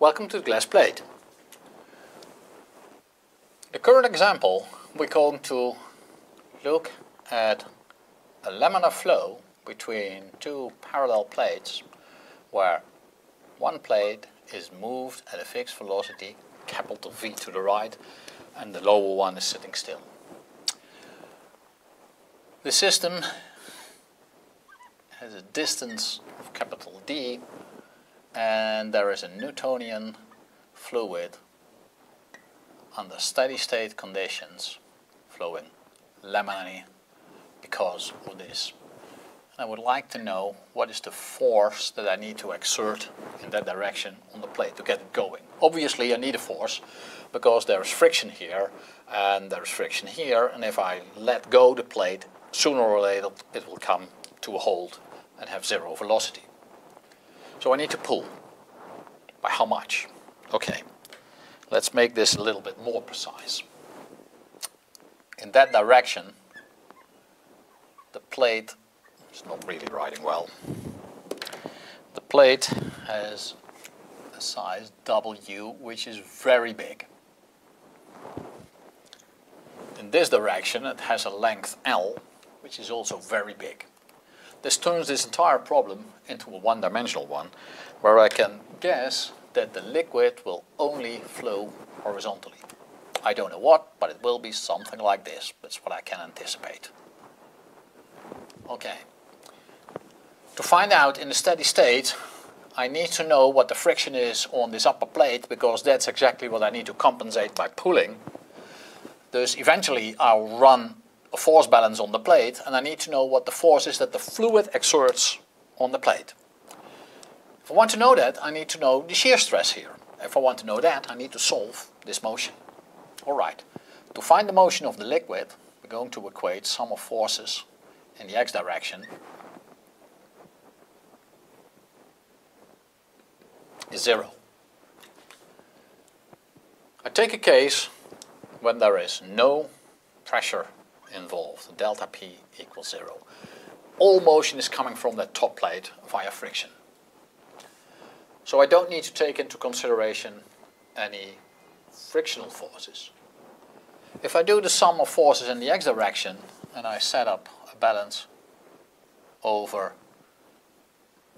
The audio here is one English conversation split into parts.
Welcome to the glass plate. The current example, we're going to look at a laminar flow between two parallel plates where one plate is moved at a fixed velocity, capital V to the right, and the lower one is sitting still. The system has a distance of capital D and there is a Newtonian fluid under steady state conditions flowing laminarly because of this. And I would like to know what is the force that I need to exert in that direction on the plate to get it going. Obviously I need a force because there is friction here and there is friction here and if I let go the plate sooner or later it will come to a halt and have zero velocity. So I need to pull. By how much? Okay, let's make this a little bit more precise. In that direction, the plate is not really writing well. The plate has a size W, which is very big. In this direction, it has a length L, which is also very big. This turns this entire problem into a one-dimensional one, where I can guess that the liquid will only flow horizontally. I don't know what, but it will be something like this. That's what I can anticipate. Okay. To find out in the steady state, I need to know what the friction is on this upper plate because that's exactly what I need to compensate by pulling. Thus eventually I'll run a force balance on the plate and I need to know what the force is that the fluid exerts on the plate. If I want to know that, I need to know the shear stress here. If I want to know that, I need to solve this motion. Alright, to find the motion of the liquid, we're going to equate sum of forces in the x direction is zero. I take a case when there is no pressure involved, delta P equals zero. All motion is coming from that top plate via friction. So I don't need to take into consideration any frictional forces. If I do the sum of forces in the x direction and I set up a balance over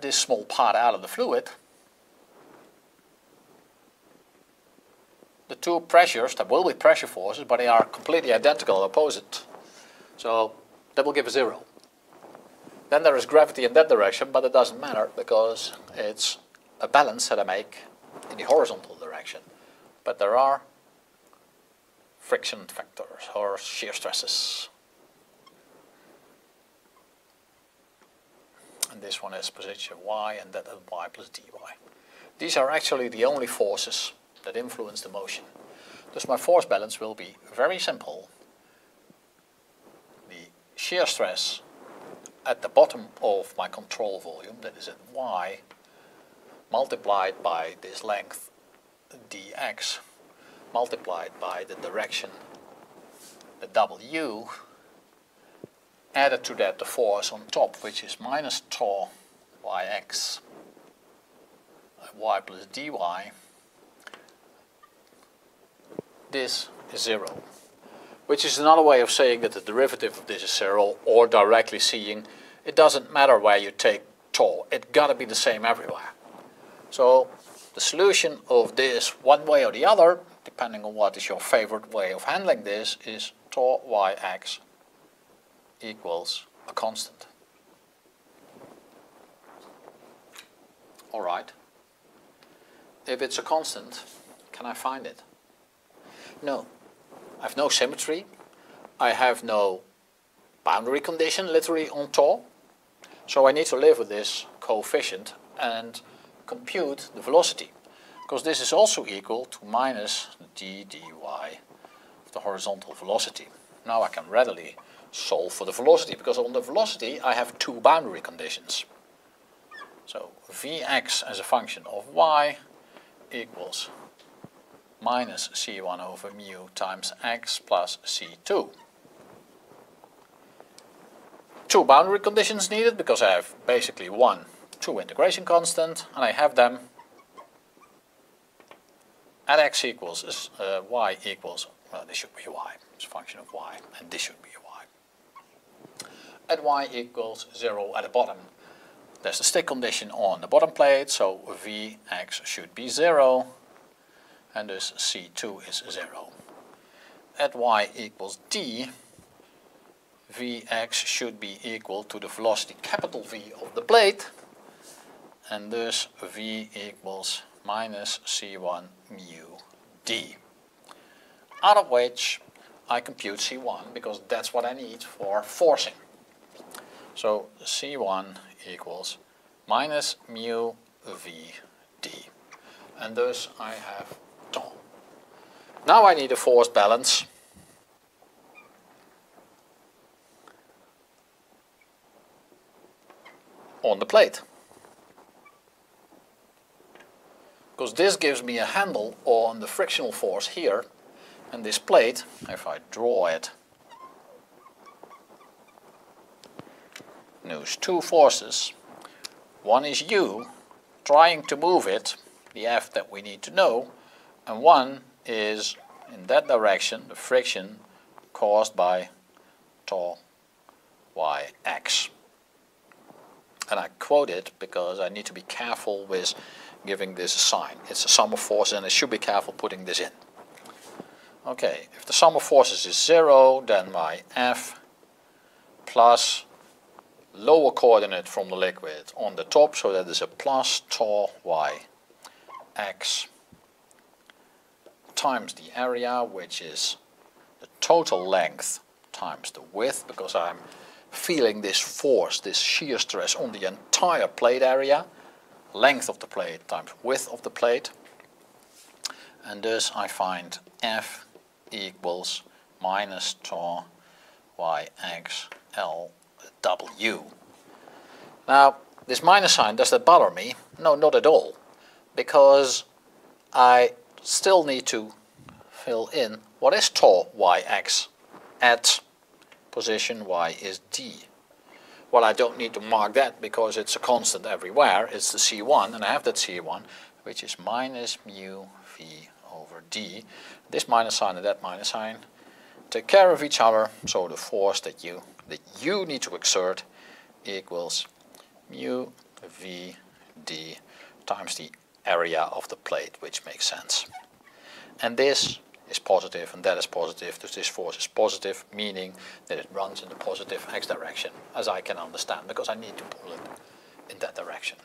this small part out of the fluid, the two pressures, there will be pressure forces, but they are completely identical and opposite so that will give a zero. Then there is gravity in that direction, but it doesn't matter because it's a balance that I make in the horizontal direction. But there are friction factors or shear stresses. And this one is position y and that is y plus dy. These are actually the only forces that influence the motion. Thus my force balance will be very simple shear stress at the bottom of my control volume, that is at y, multiplied by this length dx, multiplied by the direction, the w, added to that the force on top, which is minus tau yx, y plus dy, this is zero which is another way of saying that the derivative of this is zero, or directly seeing it doesn't matter where you take tau, it's gotta be the same everywhere. So the solution of this one way or the other, depending on what is your favorite way of handling this, is tau yx equals a constant. Alright. If it's a constant, can I find it? No. I have no symmetry. I have no boundary condition literally on tau. So I need to live with this coefficient and compute the velocity. Because this is also equal to minus d dy of the horizontal velocity. Now I can readily solve for the velocity because on the velocity I have two boundary conditions. So Vx as a function of y equals minus c1 over mu times x plus c2. Two boundary conditions needed because I have basically one, two integration constant and I have them at x equals uh, y equals, well this should be y, it's a function of y, and this should be y. At y equals 0 at the bottom, there's the stick condition on the bottom plate, so Vx should be 0, and thus C2 is 0. At y equals d, Vx should be equal to the velocity capital V of the plate, and thus V equals minus C1 mu d. Out of which I compute C1 because that's what I need for forcing. So C1 equals minus mu V d. And thus I have Now I need a force balance. on the plate. because this gives me a handle on the frictional force here and this plate, if I draw it, knows two forces. One is U, trying to move it, the F that we need to know, and one is in that direction, the friction caused by tau yx. And I quote it because I need to be careful with giving this a sign. It's a sum of forces and I should be careful putting this in. Okay, if the sum of forces is 0, then my F plus lower coordinate from the liquid on the top, so that is a plus tau y x times the area, which is the total length times the width, because I'm feeling this force, this shear stress on the entire plate area length of the plate times width of the plate. And thus I find F equals minus tau yx lw. Now, this minus sign, does that bother me? No, not at all. Because I still need to fill in what is tau yx at position y is d. Well, I don't need to mark that because it's a constant everywhere. It's the C1, and I have that C1, which is minus mu V over D. This minus sign and that minus sign take care of each other, so the force that you, that you need to exert equals mu V D times the area of the plate, which makes sense. And this is positive and that is positive, so this force is positive, meaning that it runs in the positive x direction, as I can understand, because I need to pull it in that direction.